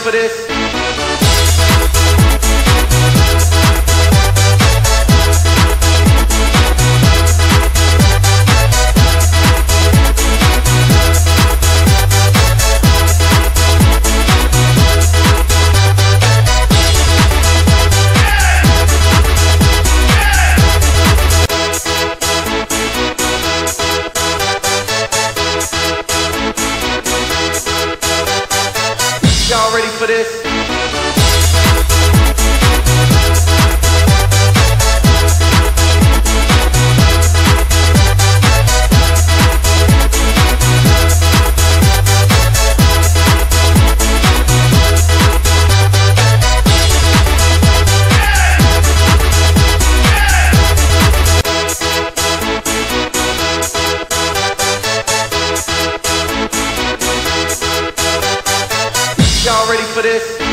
sofres. For this? For this?